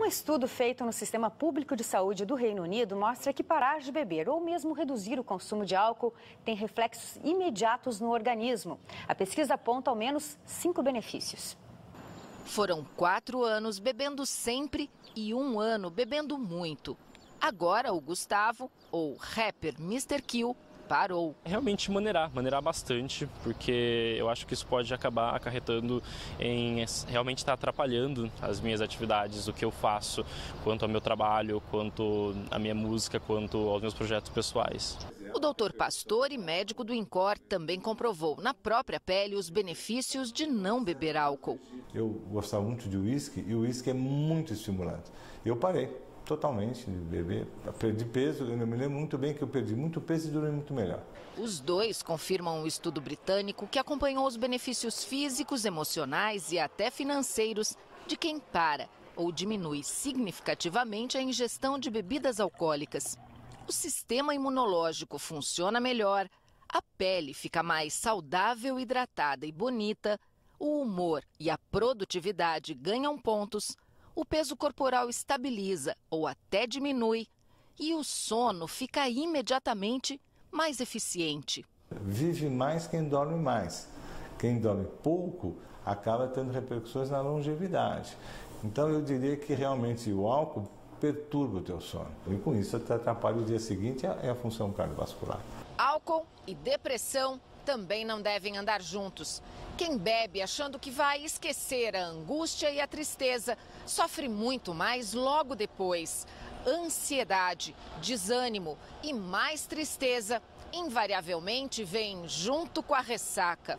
Um estudo feito no Sistema Público de Saúde do Reino Unido mostra que parar de beber ou mesmo reduzir o consumo de álcool tem reflexos imediatos no organismo. A pesquisa aponta ao menos cinco benefícios. Foram quatro anos bebendo sempre e um ano bebendo muito. Agora o Gustavo, ou rapper Mr. Kill, parou. Realmente maneirar, maneirar bastante, porque eu acho que isso pode acabar acarretando em realmente estar atrapalhando as minhas atividades, o que eu faço, quanto ao meu trabalho, quanto à minha música, quanto aos meus projetos pessoais. O doutor Pastor e médico do INCOR também comprovou na própria pele os benefícios de não beber álcool. Eu gostava muito de uísque e o uísque é muito estimulante. Eu parei totalmente de beber. perdi peso, eu me lembro muito bem que eu perdi muito peso e dormi muito melhor. Os dois confirmam um estudo britânico que acompanhou os benefícios físicos, emocionais e até financeiros de quem para ou diminui significativamente a ingestão de bebidas alcoólicas. O sistema imunológico funciona melhor, a pele fica mais saudável, hidratada e bonita, o humor e a produtividade ganham pontos o peso corporal estabiliza ou até diminui e o sono fica imediatamente mais eficiente. Vive mais quem dorme mais. Quem dorme pouco acaba tendo repercussões na longevidade. Então eu diria que realmente o álcool perturba o teu sono. E com isso atrapalha o dia seguinte e a função cardiovascular. Álcool e depressão também não devem andar juntos. Quem bebe achando que vai esquecer a angústia e a tristeza sofre muito mais logo depois. Ansiedade, desânimo e mais tristeza invariavelmente vêm junto com a ressaca.